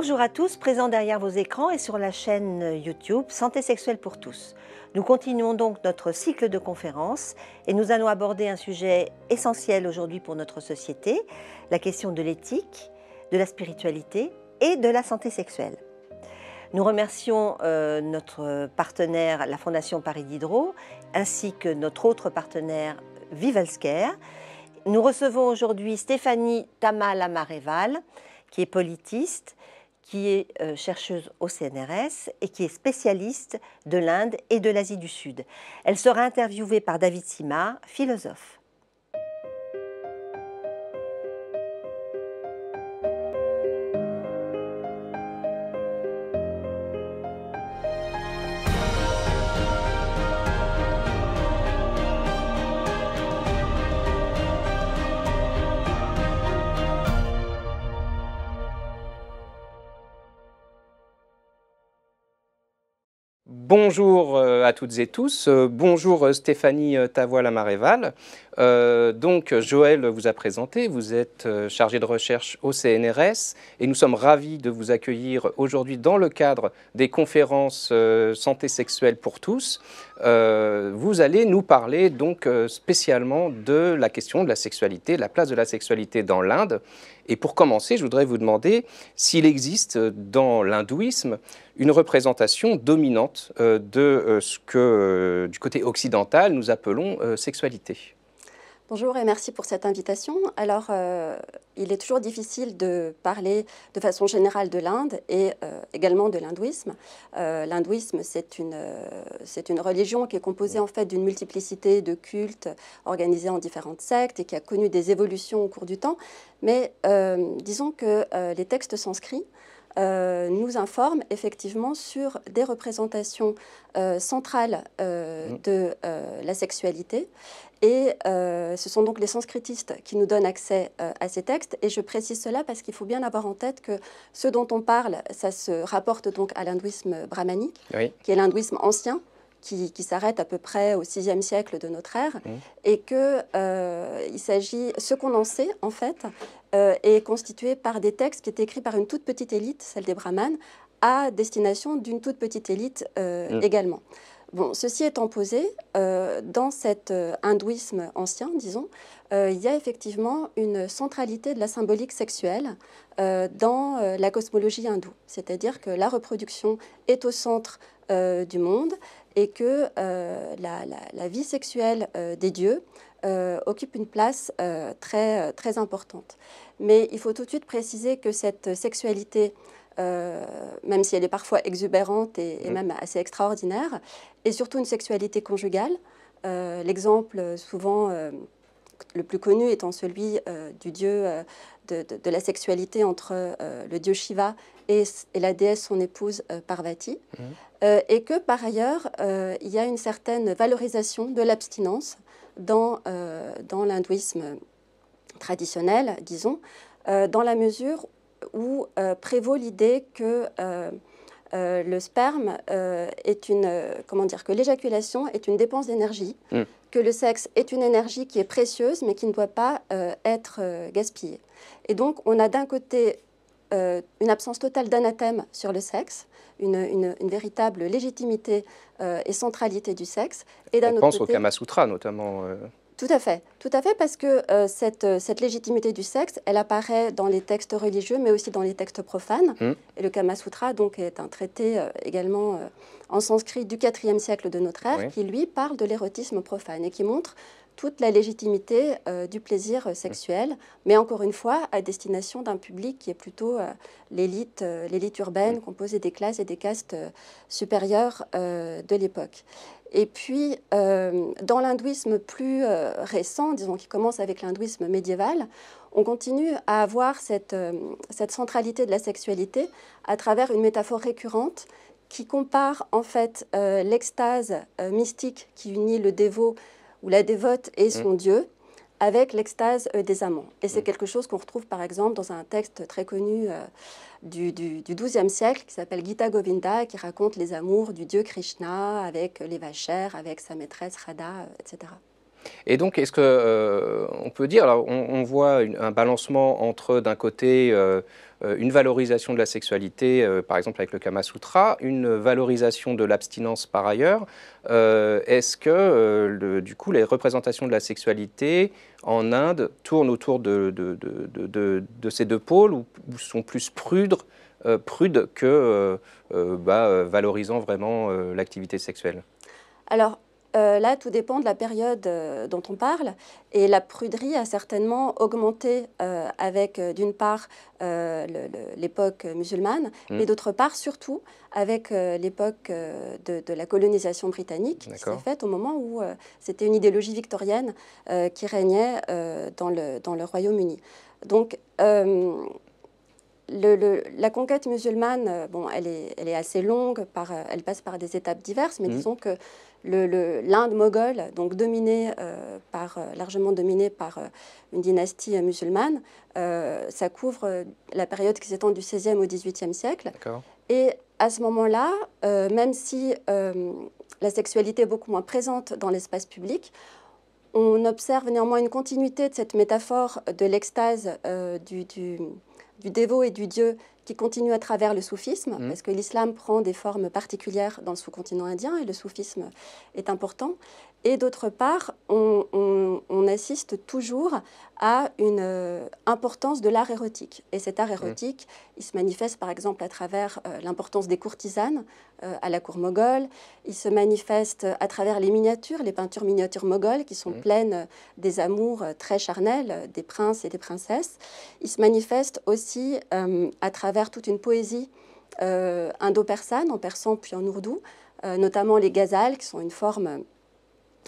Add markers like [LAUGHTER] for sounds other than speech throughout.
Bonjour à tous, présents derrière vos écrans et sur la chaîne YouTube Santé sexuelle pour tous. Nous continuons donc notre cycle de conférences et nous allons aborder un sujet essentiel aujourd'hui pour notre société, la question de l'éthique, de la spiritualité et de la santé sexuelle. Nous remercions euh, notre partenaire, la Fondation Paris Diderot, ainsi que notre autre partenaire, Vivalscare. Nous recevons aujourd'hui Stéphanie Tamala-Maréval, qui est politiste, qui est euh, chercheuse au CNRS et qui est spécialiste de l'Inde et de l'Asie du Sud. Elle sera interviewée par David Simard, philosophe. Bonjour euh, à toutes et tous. Euh, bonjour euh, Stéphanie Tavoie-Lamaréval. donc Joël vous a présenté, vous êtes chargé de recherche au CNRS et nous sommes ravis de vous accueillir aujourd'hui dans le cadre des conférences santé sexuelle pour tous. vous allez nous parler donc spécialement de la question de la sexualité, la place de la sexualité dans l'Inde. Et pour commencer, je voudrais vous demander s'il existe dans l'hindouisme une représentation dominante euh, de euh, ce que, euh, du côté occidental, nous appelons sexualité. Bonjour et merci pour cette invitation. Alors, il est toujours difficile de parler de façon générale de l'Inde et également de l'hindouisme. L'hindouisme, c'est une, c'est une religion qui est composée en fait d'une multiplicité de cultes organisés en différentes sectes et qui a connu des évolutions au cours du temps. Mais disons que les textes sanscrits euh, nous informe effectivement sur des représentations euh, centrales euh, mmh. de la sexualité. Et ce sont donc les sanskritistes qui nous donnent accès à ces textes. Et je précise cela parce qu'il faut bien avoir en tête que ce dont on parle, ça se rapporte donc à l'hindouisme brahmanique, qui est l'hindouisme ancien, qui, s'arrête à peu près au VIe siècle de notre ère, mmh. et que euh, il s'agit, ce qu'on en sait en fait, euh, est constitué par des textes qui étaient écrits par une toute petite élite, celle des brahmanes, à destination d'une toute petite élite euh, mmh. également. Bon, ceci étant posé, dans cet hindouisme ancien, disons, il y a effectivement une centralité de la symbolique sexuelle dans la cosmologie hindoue. C'est-à-dire que la reproduction est au centre du monde et que euh, la, vie sexuelle euh, des dieux euh, occupe une place très, très importante. Mais il faut tout de suite préciser que cette sexualité, même si elle est parfois exubérante et, et, même assez extraordinaire, est surtout une sexualité conjugale. L'exemple souvent le plus connu étant celui du dieu de, de, la sexualité entre le dieu Shiva et, et, la déesse son épouse Parvati. Mmh. Euh, et que par ailleurs, euh, il y a une certaine valorisation de l'abstinence dans, euh, dans l'hindouisme traditionnel, disons, dans la mesure où prévaut l'idée que le sperme est une, comment dire, que l'éjaculation est une dépense d'énergie, mm. que le sexe est une énergie qui est précieuse mais qui ne doit pas être gaspillée. Et donc, on a d'un côté une absence totale d'anathème sur le sexe, une, véritable légitimité euh, et centralité du sexe. Et On pense au Kama Sutra notamment. Euh. Tout à fait, tout à fait, parce que euh, cette, cette, légitimité du sexe, elle apparaît dans les textes religieux, mais aussi dans les textes profanes. Hum. Et le Kama Sutra, donc, est un traité également en sanskrit du IVe siècle de notre ère, qui lui parle de l'érotisme profane et qui montre toute la légitimité euh, du plaisir euh, sexuel, mais encore une fois à destination d'un public qui est plutôt euh, l'élite, l'élite urbaine composée des classes et des castes supérieures de l'époque. Et puis, dans l'hindouisme plus récent, disons qui commence avec l'hindouisme médiéval, on continue à avoir cette, cette centralité de la sexualité à travers une métaphore récurrente qui compare en fait l'extase mystique qui unit le dévot ou la dévote et son mm. Dieu avec l'extase euh, des amants. Et c'est mm. quelque chose qu'on retrouve par exemple dans un texte très connu euh, du, du, XIIe siècle qui s'appelle Gita Govinda, qui raconte les amours du dieu Krishna avec les vachères, avec sa maîtresse Radha, euh, etc. Et donc, est-ce que on peut dire, alors on, voit un balancement entre d'un côté une valorisation de la sexualité, par exemple avec le Kama Sutra, une valorisation de l'abstinence par ailleurs. Est-ce que du coup les représentations de la sexualité en Inde tournent autour de, ces deux pôles ou, sont plus prudes que bah, valorisant vraiment l'activité sexuelle? Alors, euh, là, tout dépend de la période euh, dont on parle. Et la pruderie a certainement augmenté euh, avec, d'une part, l'époque musulmane, mm. mais d'autre part, surtout, avec l'époque de, la colonisation britannique, qui s'est faite au moment où c'était une idéologie victorienne qui régnait dans le, dans le Royaume-Uni. Donc, la conquête musulmane, bon, elle est, elle est assez longue, par, elle passe par des étapes diverses, mais mm. disons que l'Inde moghole, donc dominée euh, par, euh, largement dominée par euh, une dynastie musulmane, ça couvre la période qui s'étend du XVIe au XVIIIe siècle. Et à ce moment-là, même si la sexualité est beaucoup moins présente dans l'espace public, on observe néanmoins une continuité de cette métaphore de l'extase du, du, du dévot et du Dieu qui continue à travers le soufisme, mmh. parce que l'islam prend des formes particulières dans le sous-continent indien et le soufisme est important. Et d'autre part, on, assiste toujours à une euh, importance de l'art érotique. Et cet art mmh. érotique, il se manifeste par exemple à travers euh, l'importance des courtisanes euh, à la cour moghole. Il se manifeste à travers les miniatures, les peintures miniatures mogholes qui sont mmh. pleines des amours très charnels des princes et des princesses. Il se manifeste aussi à travers toute une poésie indo-persane, en persan puis en ourdou, notamment les ghazals, qui sont une forme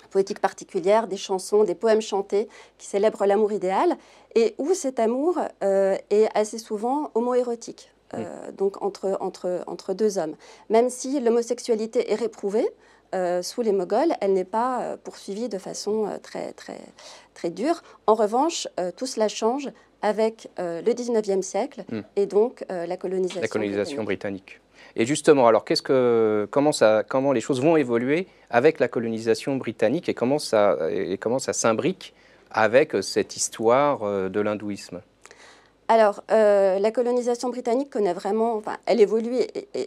poétique particulière, des chansons, des poèmes chantés qui célèbrent l'amour idéal, et où cet amour euh, est assez souvent homoérotique, euh, donc entre, entre, entre deux hommes. Même si l'homosexualité est réprouvée, euh, sous les Moghols, elle n'est pas poursuivie de façon très, très, très dure. En revanche, tout cela change avec le 19e siècle hmm. et donc la colonisation, la colonisation britannique. Et justement, alors qu'est-ce que, comment, ça, comment les choses vont évoluer avec la colonisation britannique et comment ça, et comment ça s'imbrique avec cette histoire euh, de l'hindouisme? Alors, euh, la colonisation britannique connaît vraiment, enfin, elle évolue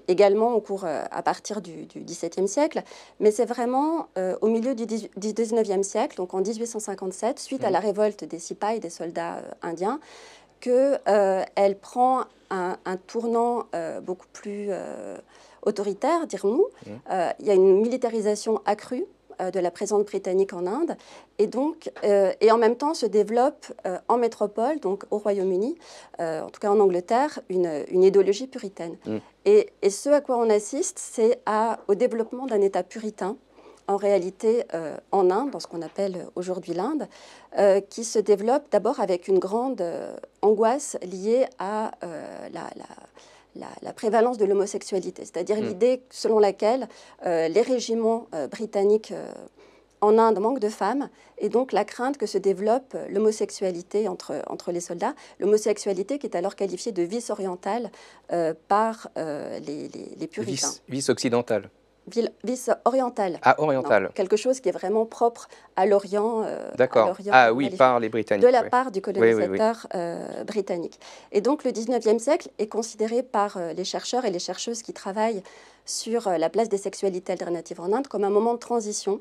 également au cours, euh, à partir du, XVIIe siècle, mais c'est vraiment au milieu du, XIXe siècle, donc en 1857, suite à mmh. la révolte des Sipais, des soldats indiens, qu'elle prend un, tournant euh, beaucoup plus euh, autoritaire, dirons-nous. Mmh. Euh, il y a une militarisation accrue de la présence britannique en Inde, et donc, et en même temps se développe en métropole, donc au Royaume-Uni, en tout cas en Angleterre, une, idéologie puritaine. Mmh. Et, et, ce à quoi on assiste, c'est au développement d'un État puritain en réalité euh, en Inde, dans ce qu'on appelle aujourd'hui l'Inde, euh, qui se développe d'abord avec une grande euh, angoisse liée à la, prévalence de l'homosexualité, c'est-à-dire mm. l'idée selon laquelle les régiments britanniques en Inde manquent de femmes, et donc la crainte que se développe l'homosexualité entre, entre les soldats, l'homosexualité qui est alors qualifiée de vice orientale par les, les, puritains. vice occidentale vice orientale. Ah, orientale. quelque chose qui est vraiment propre à l'Orient. Euh, D'accord. Ah oui, par les Britanniques. De la part du colonisateur euh, britannique. Et donc le 19e siècle est considéré par euh, les chercheurs et les chercheuses qui travaillent sur la place des sexualités alternatives en Inde comme un moment de transition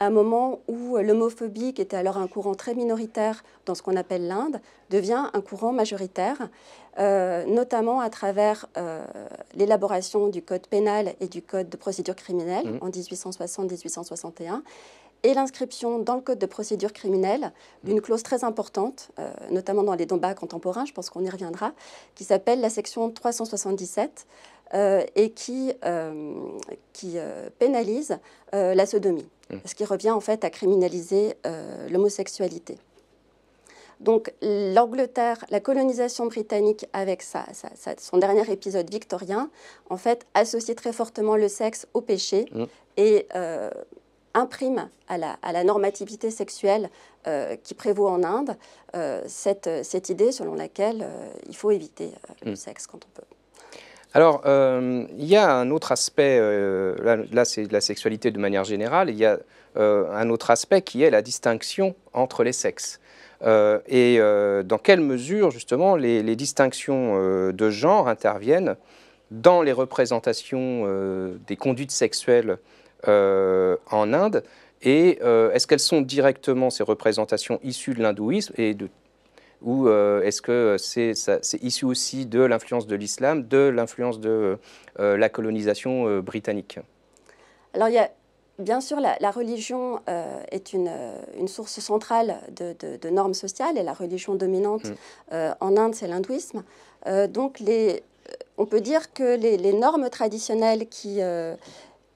un moment où l'homophobie, qui était alors un courant très minoritaire dans ce qu'on appelle l'Inde, devient un courant majoritaire, euh, notamment à travers euh, l'élaboration du code pénal et du code de procédure criminelle mmh. en 1860-1861 et l'inscription dans le code de procédure criminelle d'une clause très importante, euh, notamment dans les débats contemporains, je pense qu'on y reviendra, qui s'appelle la section 377 et qui, qui pénalise la sodomie. Mm. ce qui revient en fait à criminaliser euh, l'homosexualité. Donc l'Angleterre, la colonisation britannique avec son dernier épisode victorien, en fait, associe très fortement le sexe au péché mm. et euh, imprime à la, normativité sexuelle euh, qui prévaut en Inde cette, idée selon laquelle il faut éviter le mm. sexe quand on peut. Alors, euh, il y a un autre aspect, euh, là, c'est la sexualité de manière générale, il y a un autre aspect qui est la distinction entre les sexes. et dans quelle mesure, justement, les, distinctions de genre interviennent dans les représentations des conduites sexuelles en Inde? Et est-ce qu'elles sont directement ces représentations issues de l'hindouisme et de ou euh, est-ce que c'est issu aussi de l'influence de l'islam, de l'influence de euh, la colonisation euh, britannique? Alors il y a Bien sûr, la, religion est une, une, source centrale de, normes sociales et la religion dominante mm. en Inde, c'est l'hindouisme. donc, les, on peut dire que les, les normes traditionnelles qui,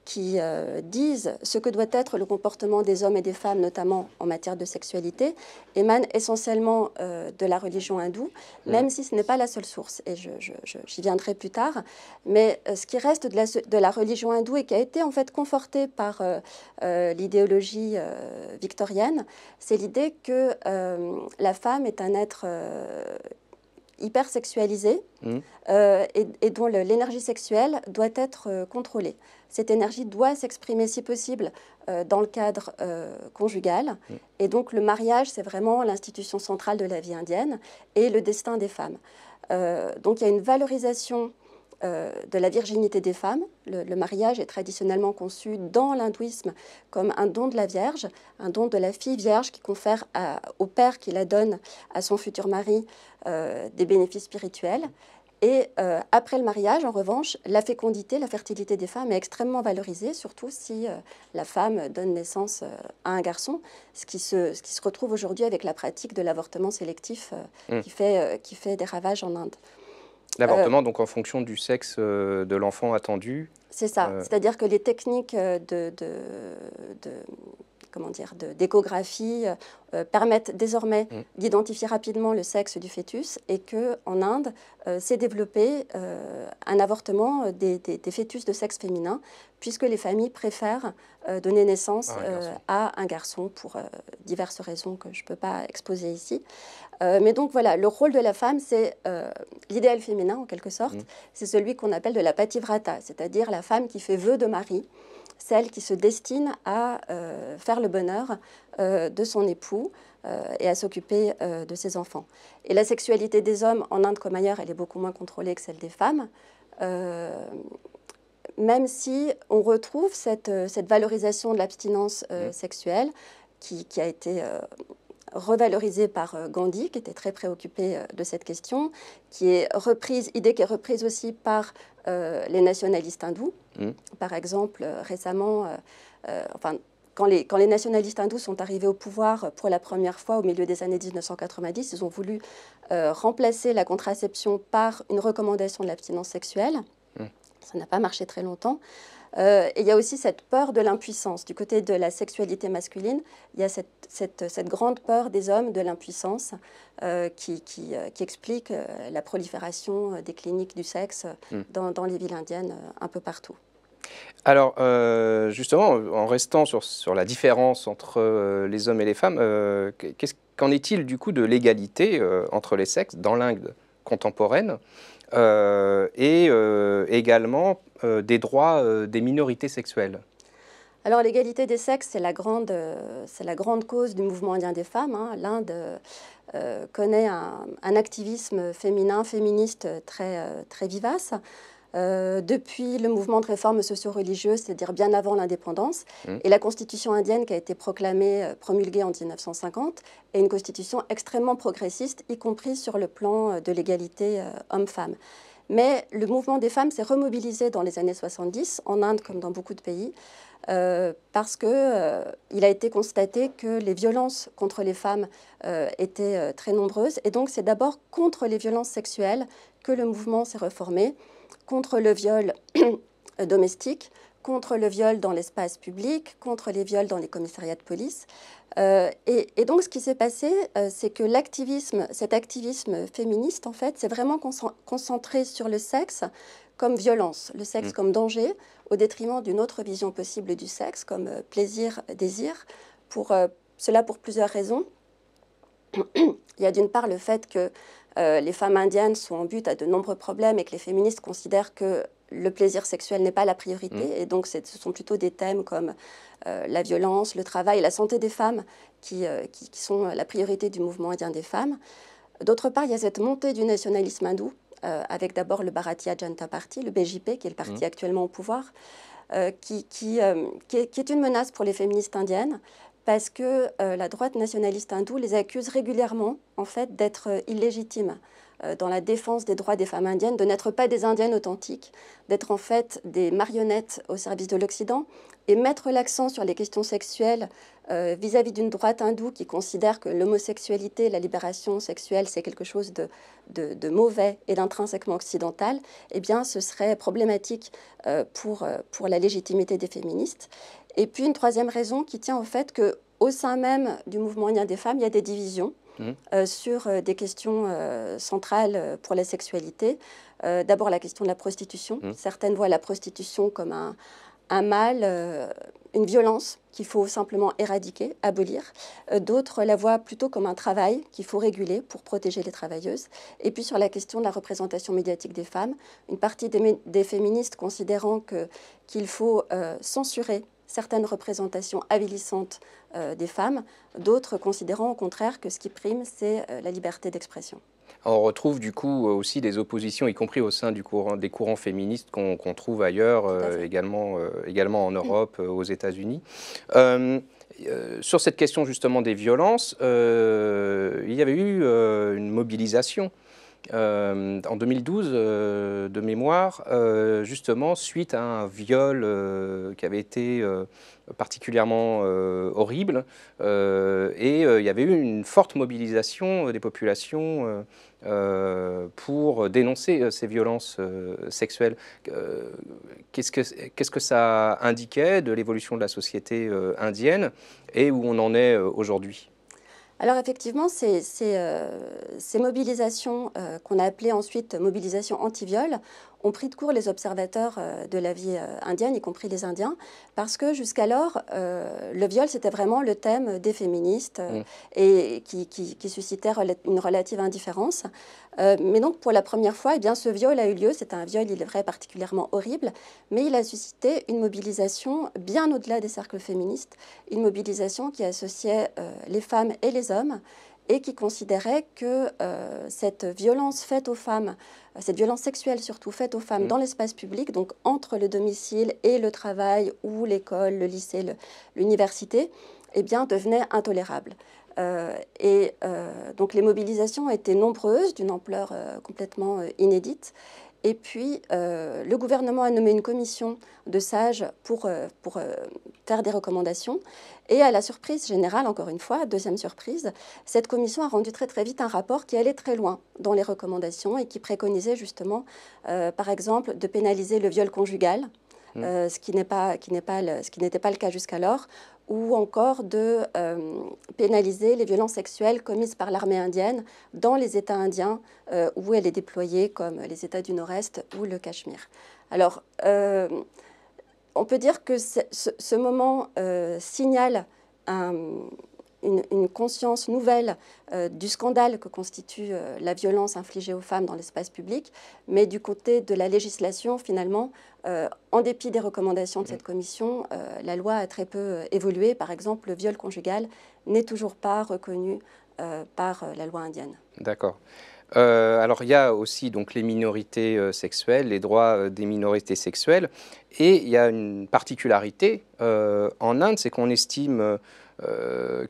qui euh, disent ce que doit être le comportement des hommes et des femmes, notamment en matière de sexualité, émanent essentiellement euh, de la religion hindoue, même si ce n'est pas la seule source, et j'y viendrai plus tard. Mais euh, ce qui reste de la, de la, religion hindoue et qui a été en fait conforté par l'idéologie victorienne, c'est l'idée que la femme est un être hyper sexualisé mmh. et, et, dont l'énergie sexuelle doit être contrôlée cette énergie doit s'exprimer si possible euh, dans le cadre euh, conjugal. Mm. Et donc le mariage, c'est vraiment l'institution centrale de la vie indienne et le destin des femmes. Euh, donc il y a une valorisation de la virginité des femmes. Le, mariage est traditionnellement conçu dans l'hindouisme comme un don de la Vierge, un don de la fille vierge qui confère au père qui la donne à son futur mari des bénéfices spirituels. Et euh, après le mariage, en revanche, la fécondité, la fertilité des femmes est extrêmement valorisée, surtout si euh, la femme donne naissance euh, à un garçon, ce qui se, ce qui se retrouve aujourd'hui avec la pratique de l'avortement sélectif mm. qui, fait, qui fait des ravages en Inde. L'avortement, donc en fonction du sexe de l'enfant attendu. C'est ça, c'est-à-dire que les techniques de, de, de comment dire, d'échographie euh, permettent désormais mm. d'identifier rapidement le sexe du fœtus et que en Inde euh, s'est développé euh, un avortement des, fœtus de sexe féminin puisque les familles préfèrent donner naissance à un garçon pour diverses raisons que je ne peux pas exposer ici. mais donc voilà, le rôle de la femme, c'est l'idéal féminin en quelque sorte, mm. c'est celui qu'on appelle de la pativrata, c'est-à-dire la femme qui fait vœu de mari celle qui se destine à euh, faire le bonheur euh, de son époux euh, et à s'occuper de ses enfants. Et la sexualité des hommes en Inde comme ailleurs, elle est beaucoup moins contrôlée que celle des femmes. même si on retrouve cette, cette valorisation de l'abstinence mmh. sexuelle qui, qui, a été revalorisée par Gandhi, qui était très préoccupé de cette question, qui est reprise, idée qui est reprise aussi par les nationalistes hindous, Mm. Par exemple, euh, récemment, euh, euh, enfin, quand les, quand les, nationalistes hindous sont arrivés au pouvoir pour la première fois au milieu des années 1990, ils ont voulu remplacer la contraception par une recommandation de l'abstinence sexuelle. Mm. Ça n'a pas marché très longtemps. Et il y a aussi cette peur de l'impuissance. Du côté de la sexualité masculine, il y a cette, cette, cette grande peur des hommes de l'impuissance qui, qui, qui, explique la prolifération des cliniques du sexe mm. dans, dans, les villes indiennes un peu partout. Alors, euh, justement, en restant sur, sur la différence entre euh, les hommes et les femmes, euh, qu'en est-il du coup de l'égalité entre les sexes dans l'Inde contemporaine et également des droits des minorités sexuelles alors l'égalité des sexes, c'est la, grande, la grande cause du mouvement indien des femmes. Hein. L'Inde connaît un, un, activisme féminin, féministe très, très vivace. Euh, depuis le mouvement de réforme socio-religieuse, c'est-à-dire bien avant l'indépendance, mmh. et la constitution indienne qui a été proclamée, euh, promulguée en 1950, est une constitution extrêmement progressiste, y compris sur le plan euh, de l'égalité homme-femme. Mais le mouvement des femmes s'est remobilisé dans les années 70, en Inde comme dans beaucoup de pays, parce qu'il il a été constaté que les violences contre les femmes étaient très nombreuses. Et donc c'est d'abord contre les violences sexuelles que le mouvement s'est reformé contre le viol [COUGHS] domestique, contre le viol dans l'espace public, contre les viols dans les commissariats de police. Euh, et, donc, ce qui s'est passé, euh, c'est que l'activisme, cet activisme féministe, en fait, c'est vraiment concentré sur le sexe comme violence, le sexe mm. comme danger, au détriment d'une autre vision possible du sexe, comme euh, plaisir, désir. Pour, cela pour plusieurs raisons. [CLEARS THROAT] il y a d'une part le fait que les femmes indiennes sont en but à de nombreux problèmes et que les féministes considèrent que le plaisir sexuel n'est pas la priorité. Mm. Et donc, ce sont plutôt des thèmes comme la violence, le travail, la santé des femmes qui, qui, sont la priorité du mouvement indien des femmes. D'autre part, il y a cette montée du nationalisme hindou, euh, avec d'abord le Bharatiya Janata Party, le BJP, qui est le parti mmh. actuellement au pouvoir, euh, qui, euh, qui, est, qui, est, une menace pour les féministes indiennes, parce que la droite nationaliste hindoue les accuse régulièrement, en fait, d'être illégitimes dans la défense des droits des femmes indiennes, de n'être pas des indiennes authentiques, d'être en fait des marionnettes au service de l'Occident, et mettre l'accent sur les questions sexuelles euh, vis-à-vis d'une droite hindoue qui considère que l'homosexualité, la libération sexuelle, c'est quelque chose de, mauvais et d'intrinsèquement occidental, eh bien, ce serait problématique euh, euh, pour la légitimité des féministes. Et puis, une troisième raison qui tient au fait qu'au sein même du mouvement indien des femmes, il y a des divisions. Mmh. sur des questions centrales pour la sexualité. D'abord la question de la prostitution. Mmh. Certaines voient la prostitution comme un, un mal, euh, une violence qu'il faut simplement éradiquer, abolir. Euh, d'autres la voient plutôt comme un travail qu'il faut réguler pour protéger les travailleuses. Et puis sur la question de la représentation médiatique des femmes, une partie des, féministes considérant qu'il faut euh, censurer certaines représentations avilissantes des femmes, d'autres considérant au contraire que ce qui prime, c'est la liberté d'expression. On retrouve du coup aussi des oppositions, y compris au sein du courant, des courants féministes qu'on trouve ailleurs, euh, également, euh, également en Europe, euh, aux États-Unis. sur cette question justement des violences, il y avait eu une mobilisation en 2012 de mémoire, justement suite à un viol qui avait été particulièrement horrible. et il y avait eu une forte mobilisation des populations euh, pour dénoncer euh, ces violences euh, sexuelles. Qu'est-ce que, qu'est-ce que ça indiquait de l'évolution de la société indienne et où on en est aujourd'hui? Alors effectivement, ces, ces, mobilisations qu'on a appelées ensuite mobilisations anti-viol ont pris de court les observateurs euh, de la vie euh, indienne, y compris les Indiens, parce que jusqu'alors, euh, le viol, c'était vraiment le thème des féministes mm. et qui, qui, suscitait une relative indifférence. mais donc, pour la première fois, eh bien, ce viol a eu lieu. C'est un viol, il est vrai, particulièrement horrible, mais il a suscité une mobilisation bien au-delà des cercles féministes, une mobilisation qui associait les femmes et les hommes et qui considérait que cette violence faite aux femmes cette violence sexuelle surtout faite aux femmes mm. dans l'espace public, donc entre le domicile et le travail ou l'école, le lycée, l'université, eh bien, devenait intolérable. Euh, et euh, donc les mobilisations étaient nombreuses, d'une ampleur euh, complètement inédite. Et puis, euh, le gouvernement a nommé une commission de sages pour, euh, pour euh, faire des recommandations. Et à la surprise générale, encore une fois, deuxième surprise, cette commission a rendu très très vite un rapport qui allait très loin dans les recommandations et qui préconisait justement, par exemple, de pénaliser le viol conjugal. Ce qui n'est pas, qui pas ce qui n'était pas le cas jusqu'alors, ou encore de euh, pénaliser les violences sexuelles commises par l'armée indienne dans les États indiens euh, où elle est déployée, comme les États du Nord-Est ou le Cachemire. Alors, euh, on peut dire que ce, moment signale un, une, conscience nouvelle euh, du scandale que constitue euh, la violence infligée aux femmes dans l'espace public, mais du côté de la législation, finalement, euh, en dépit des recommandations de cette commission, la loi a très peu évolué. Par exemple, le viol conjugal n'est toujours pas reconnu par la loi indienne. D'accord. alors il y a aussi donc les minorités sexuelles, les droits des minorités sexuelles, et il y a une particularité en Inde, c'est qu'on estime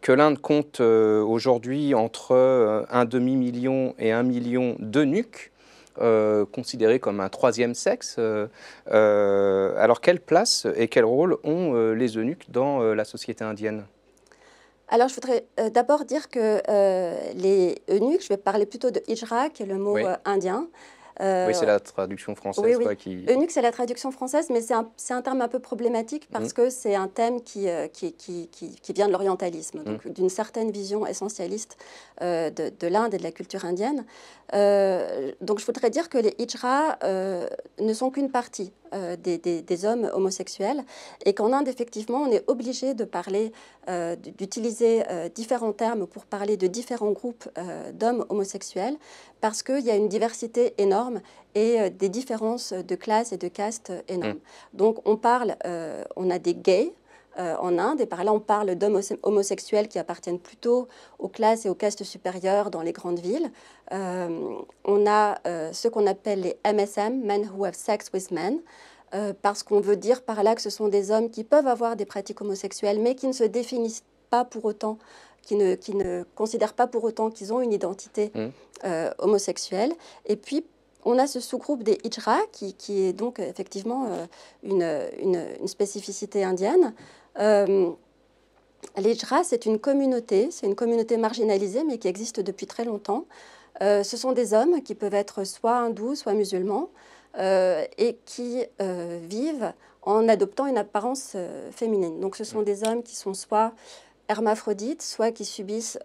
que l'Inde compte euh, aujourd'hui entre euh, un demi-million et un million d'eunuques, considérés comme un troisième sexe. alors quelle place et quel rôle ont les eunuques dans la société indienne? Alors, je voudrais d'abord dire que les eunuques, je vais parler plutôt de hijra, qui est le mot indien, euh, oui, c'est la traduction française. Oui, qui... Eunuque, c'est la traduction française, mais c'est un, un, terme un peu problématique parce mmh. que c'est un thème qui, euh, qui, qui, qui, vient de l'orientalisme, donc mmh. d'une certaine vision essentialiste euh, de, de l'Inde et de la culture indienne. donc je voudrais dire que les hijras ne sont qu'une partie des, hommes homosexuels et qu'en Inde, effectivement, on est obligé de parler, d'utiliser différents termes pour parler de différents groupes d'hommes homosexuels parce qu'il y a une diversité énorme et des différences de classe et de caste énormes. Mmh. Donc on parle, on a des gays, euh, en Inde. Et par là, on parle d'hommes homosexuels qui appartiennent plutôt aux classes et aux castes supérieures dans les grandes villes. Euh, on a euh, ce qu'on appelle les MSM, Men Who Have Sex with Men, parce qu'on veut dire par là que ce sont des hommes qui peuvent avoir des pratiques homosexuelles, mais qui ne se définissent pas pour autant qui ne, qui ne considèrent pas pour autant qu'ils ont une identité mmh. homosexuelle. Et puis, on a ce sous-groupe des Hijra, qui, qui, est donc effectivement une, une, une, spécificité indienne, euh, L'Hijra, c'est une communauté, c'est une communauté marginalisée, mais qui existe depuis très longtemps. Euh, ce sont des hommes qui peuvent être soit hindous, soit musulmans, euh, et qui vivent en adoptant une apparence féminine. Donc ce sont des hommes qui sont soit hermaphrodites, soit qui subissent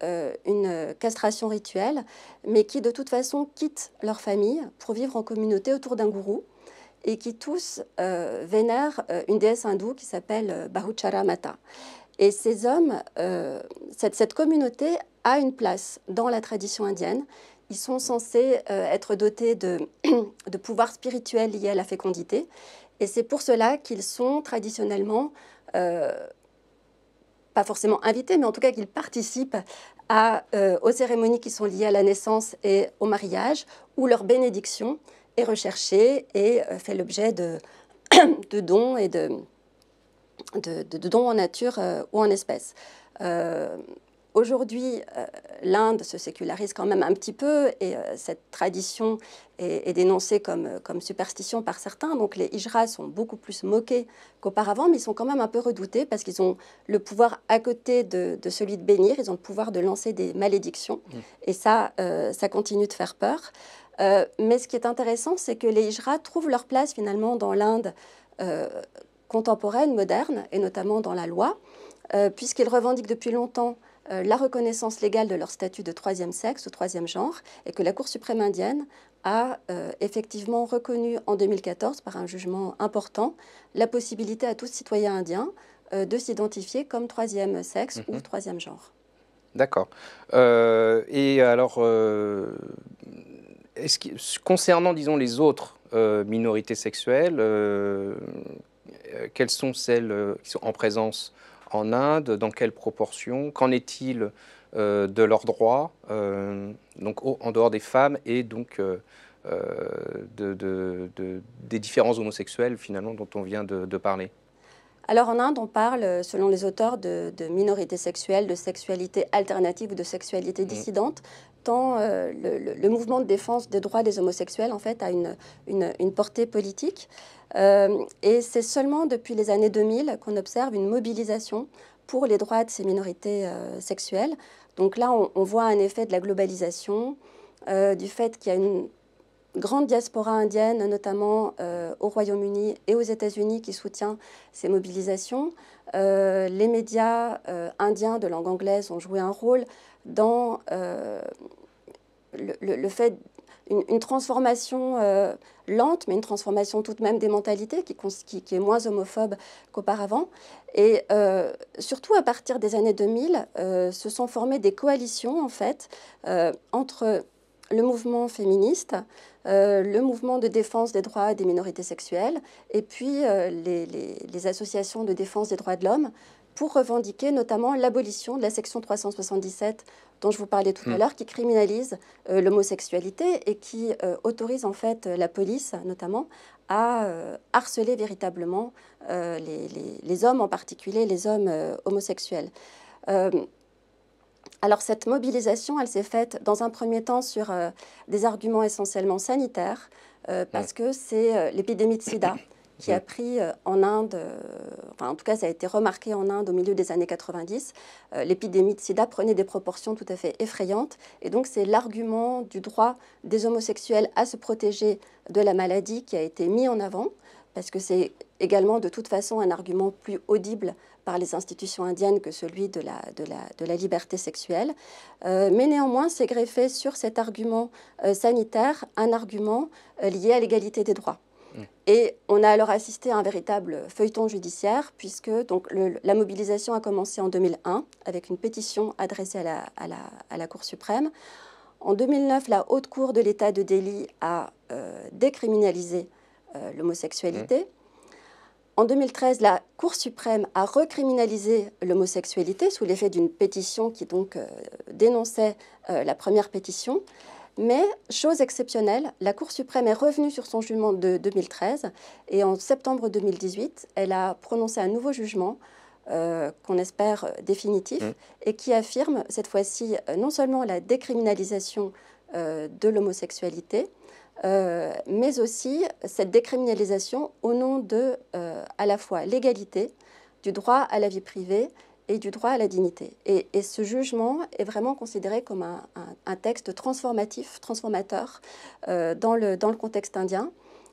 une castration rituelle, mais qui de toute façon quittent leur famille pour vivre en communauté autour d'un gourou et qui tous euh, vénèrent euh, une déesse hindoue qui s'appelle euh, Bahuchara Mata. Et ces hommes, cette, communauté a une place dans la tradition indienne. Ils sont censés être dotés de, [CLEARS THROAT] de pouvoirs spirituels liés à la fécondité. Et c'est pour cela qu'ils sont traditionnellement, pas forcément invités, mais en tout cas qu'ils participent à, aux cérémonies qui sont liées à la naissance et au mariage, ou leur bénédiction est recherché et euh, fait l'objet de, [CLEARS THROAT] de, dons et de, de, de, dons en nature euh, ou en espèces. Euh, aujourd'hui, l'Inde se sécularise quand même un petit peu et cette tradition est, dénoncée comme, comme, superstition par certains. Donc les hijras sont beaucoup plus moqués qu'auparavant, mais ils sont quand même un peu redoutés parce qu'ils ont le pouvoir à côté de, celui de bénir, ils ont le pouvoir de lancer des malédictions. Mmh. Et ça, ça continue de faire peur. Euh, mais ce qui est intéressant, c'est que les hijras trouvent leur place finalement dans l'Inde euh, contemporaine, moderne, et notamment dans la loi, euh, puisqu'ils revendiquent depuis longtemps la reconnaissance légale de leur statut de troisième sexe ou troisième genre, et que la Cour suprême indienne a effectivement reconnu en 2014, par un jugement important, la possibilité à tous citoyens indiens de s'identifier comme troisième sexe ou mhm. troisième genre. D'accord. et alors, concernant, les autres euh, minorités sexuelles, euh, euh, quelles sont celles qui sont en présence en Inde Dans quelle proportion Qu'en est-il de leurs droits, donc en dehors des femmes et donc de, des différents homosexuels finalement dont on vient de, parler? Alors en Inde, on parle, selon les auteurs, de, minorités sexuelles, de sexualité alternative ou de sexualité mmh. dissidente, tant euh, le, mouvement de défense des droits des homosexuels en fait a une, une, portée politique. Euh, et c'est seulement depuis les années 2000 qu'on observe une mobilisation pour les droits de ces minorités euh, sexuelles. Donc là, on, voit un effet de la globalisation, du fait qu'il y a une grande diaspora indienne, notamment au Royaume-Uni et aux États-Unis, qui soutient ces mobilisations. les médias indiens de langue anglaise ont joué un rôle dans euh, le, fait une, transformation euh, lente, mais une transformation tout de même des mentalités qui, est moins homophobe qu'auparavant. Et euh, surtout à partir des années 2000, se sont formées des coalitions en fait entre le mouvement féministe, le mouvement de défense des droits des minorités sexuelles et puis les, les, associations de défense des droits de l'homme pour revendiquer notamment l'abolition de la section 377 dont je vous parlais tout à hmm. l'heure, qui criminalise euh, l'homosexualité et qui euh, autorise en fait la police notamment à euh, harceler véritablement les, les, hommes, en particulier les hommes homosexuels. Alors cette mobilisation, elle s'est faite dans un premier temps sur des arguments essentiellement sanitaires, parce que c'est l'épidémie de sida [COUGHS] qui a pris euh, en Inde, euh, enfin en tout cas ça a été remarqué en Inde au milieu des années 90, euh, l'épidémie de sida prenait des proportions tout à fait effrayantes. Et donc c'est l'argument du droit des homosexuels à se protéger de la maladie qui a été mis en avant, parce que c'est également de toute façon un argument plus audible par les institutions indiennes que celui de la, de la, de la liberté sexuelle. mais néanmoins, c'est greffé sur cet argument sanitaire un argument lié à l'égalité des droits. Mm. Et on a alors assisté à un véritable feuilleton judiciaire, puisque donc, la mobilisation a commencé en 2001 avec une pétition adressée à la, à la, Cour suprême. En 2009, la Haute Cour de l'État de Delhi a euh, décriminalisé euh, l'homosexualité. Mm. En 2013, la Cour suprême a recriminalisé l'homosexualité sous l'effet d'une pétition qui donc euh, dénonçait la première pétition. Mais, chose exceptionnelle, la Cour suprême est revenue sur son jugement de 2013 et en septembre 2018, elle a prononcé un nouveau jugement euh, qu'on espère définitif mmh. et qui affirme cette fois-ci euh, non seulement la décriminalisation euh, de l'homosexualité, mais aussi cette décriminalisation au nom de à la fois l'égalité, du droit à la vie privée et du droit à la dignité. Et, ce jugement est vraiment considéré comme un, texte transformatif, transformateur euh, dans, le, dans le contexte indien,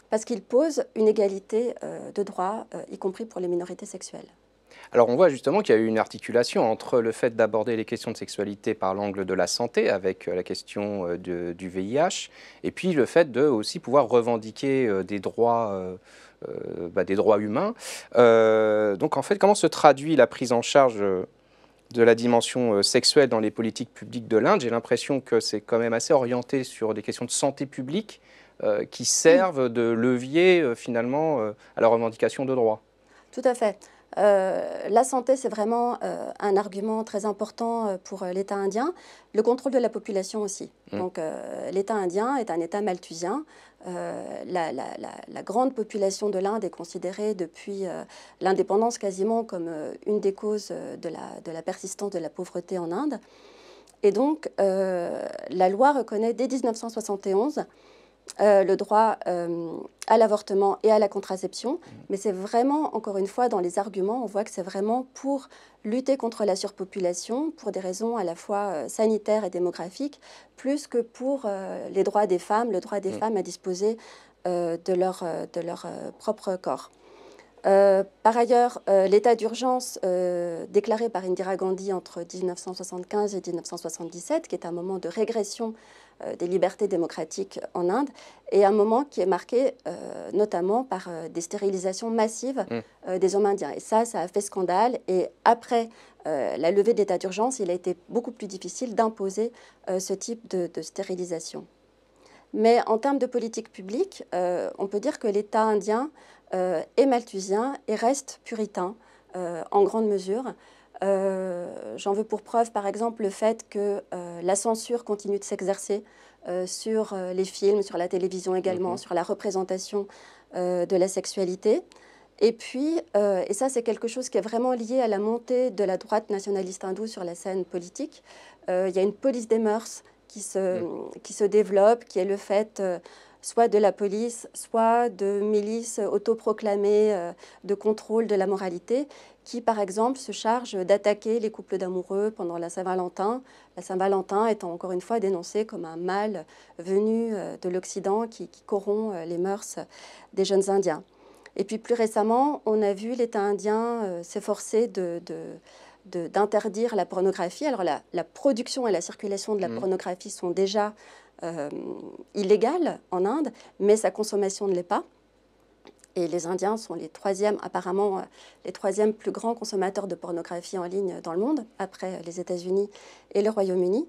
parce qu'il pose une égalité euh, de droits, euh, y compris pour les minorités sexuelles. Alors on voit justement qu'il y a eu une articulation entre le fait d'aborder les questions de sexualité par l'angle de la santé, avec la question du VIH, et puis le fait de aussi pouvoir revendiquer des droits euh, bah, des droits humains. Euh, donc en fait, comment se traduit la prise en charge euh, de la dimension sexuelle dans les politiques publiques de l'Inde? J'ai l'impression que c'est quand même assez orienté sur des questions de santé publique qui servent de levier finalement à la revendication de droits. Tout à fait. Euh, la santé, c'est vraiment euh, un argument très important euh, pour l'État indien. Le contrôle de la population aussi. Mmh. Donc, l'État indien est un État malthusien. La, la, grande population de l'Inde est considérée depuis l'indépendance quasiment comme une des causes de la, de la persistance de la pauvreté en Inde. Et donc, la loi reconnaît dès 1971 euh, le droit euh, à l'avortement et à la contraception. Mais c'est vraiment, encore une fois, dans les arguments, on voit que c'est vraiment pour lutter contre la surpopulation, pour des raisons à la fois euh, sanitaires et démographiques, plus que pour les droits des femmes, le droit des femmes à disposer de leur, de leur propre corps. par ailleurs, l'état d'urgence déclaré par Indira Gandhi entre 1975 et 1977, qui est un moment de régression des libertés démocratiques en Inde, et un moment qui est marqué euh, notamment par euh, des stérilisations massives mm. des hommes indiens. Et ça, ça a fait scandale. Et après la levée de l'état d'urgence, il a été beaucoup plus difficile d'imposer ce type de, stérilisation. Mais en termes de politique publique, on peut dire que l'État indien est malthusien et reste puritain en grande mesure. Euh, j'en veux pour preuve, par exemple, le fait que euh, la censure continue de s'exercer euh, sur les films, sur la télévision également, mhm. sur la représentation de la sexualité. Et puis, et ça c'est quelque chose qui est vraiment lié à la montée de la droite nationaliste hindoue sur la scène politique, il y a une police des mœurs qui se, mhm. qui se développe, qui est le fait soit de la police, soit de milices autoproclamées de contrôle de la moralité, qui, par exemple, se charge d'attaquer les couples d'amoureux pendant la Saint-Valentin, la Saint-Valentin étant encore une fois dénoncée comme un mal venu euh, de l'Occident qui, corrompt euh, les mœurs des jeunes Indiens. Et puis plus récemment, on a vu l'État indien euh, s'efforcer de, d'interdire la pornographie. Alors la, production et la circulation de la mmh. pornographie sont déjà illégales en Inde, mais sa consommation ne l'est pas. Et les Indiens sont les troisièmes, apparemment, euh, les troisièmes plus grands consommateurs de pornographie en ligne dans le monde, après les États-Unis et le Royaume-Uni.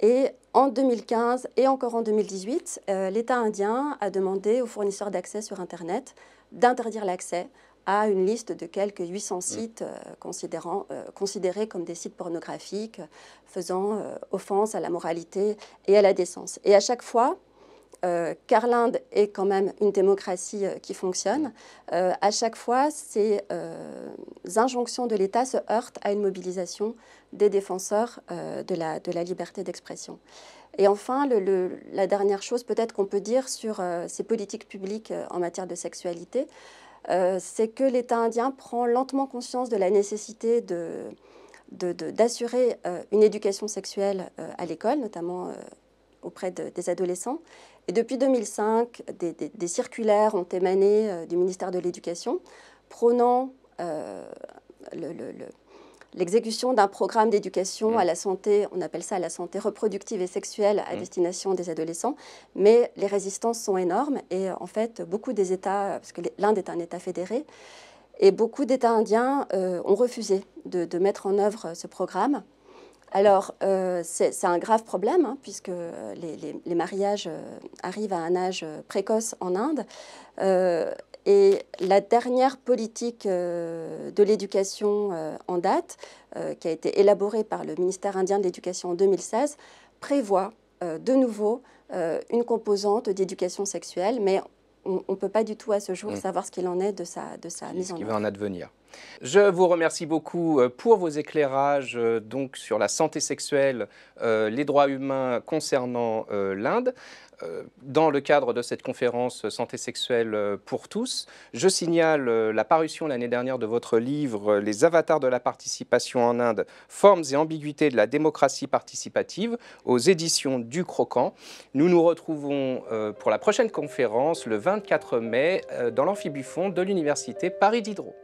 Et en 2015 et encore en 2018, euh, l'État indien a demandé aux fournisseurs d'accès sur Internet d'interdire l'accès à une liste de quelques 800 sites euh, considérant, considérés comme des sites pornographiques, faisant offense à la moralité et à la décence. Et à chaque fois, euh, car l'Inde est quand même une démocratie euh, qui fonctionne, euh, à chaque fois, ces injonctions de l'État se heurtent à une mobilisation des défenseurs de, la, de, la, liberté d'expression. Et enfin, la dernière chose peut-être qu'on peut dire sur ces politiques publiques en matière de sexualité, c'est que l'État indien prend lentement conscience de la nécessité d'assurer une éducation sexuelle à l'école, notamment auprès des adolescents, et depuis 2005, des, circulaires ont émané euh, du ministère de l'Éducation prônant euh, l'exécution d'un programme d'éducation Mm. à la santé, on appelle ça la santé reproductive et sexuelle à Mm. destination des adolescents, mais les résistances sont énormes et en fait beaucoup des États, parce que l'Inde est un État fédéré, et beaucoup d'États indiens euh, ont refusé de, de mettre en œuvre ce programme. Alors, euh, c'est un grave problème, hein, puisque les, les- les mariages euh, arrivent à un âge précoce en Inde. Et la dernière politique euh, de l'éducation euh, en date, euh, qui a été élaborée par le ministère indien de l'Éducation en 2016, prévoit de nouveau une composante d'éducation sexuelle, mais on ne peut pas du tout à ce jour Mm. savoir ce qu'il en est de sa, de sa qui- mise ce en qui œuvre. va en advenir. Je vous remercie beaucoup pour vos éclairages donc sur la santé sexuelle, euh, les droits humains concernant euh, l'Inde. Euh, Dans le cadre de cette conférence Santé sexuelle euh, pour tous, je signale euh, la parution l'année dernière de votre livre Les avatars de la participation en Inde, formes et ambiguïtés de la démocratie participative aux éditions du Croquant. Nous nous retrouvons pour la prochaine conférence le 24 mai dans l'amphibufond de l'Université Paris Diderot.